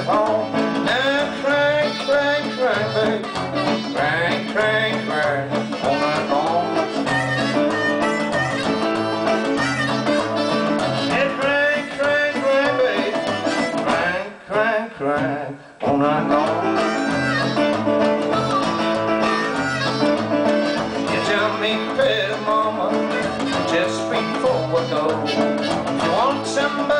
at home. Now crank, crank, crank, babe. Crank, crank, crank, home and home. And crank, crank, crank, babe. Crank, crank, crank, home and home. You tell me, babe, mama, just before we go, you want somebody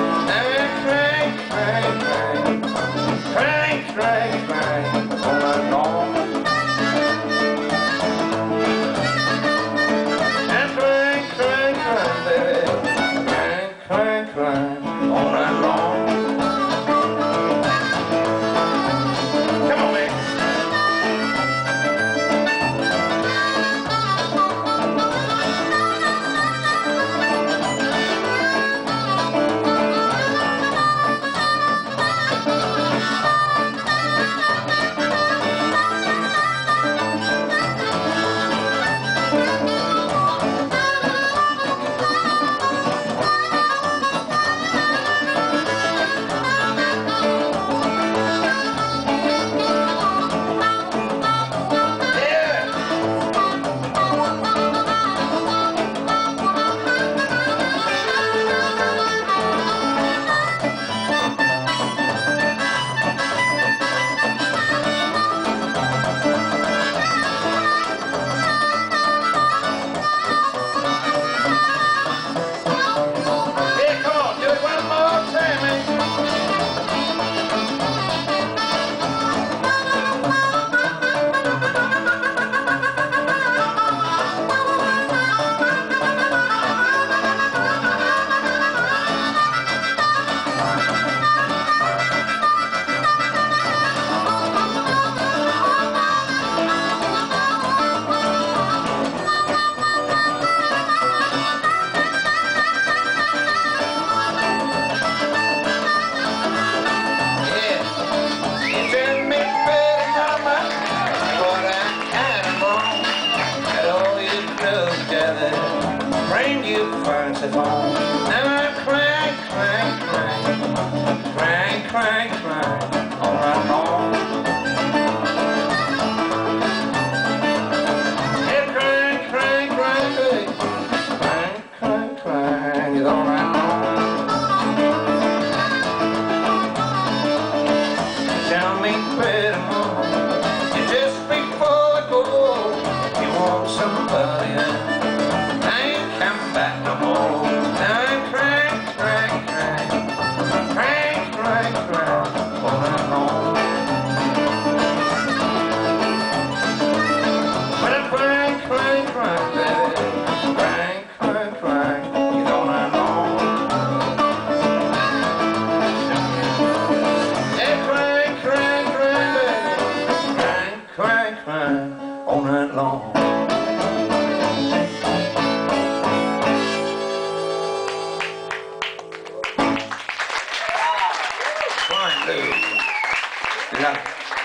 Sanchez. Never all night long. Fine, dude. Yeah.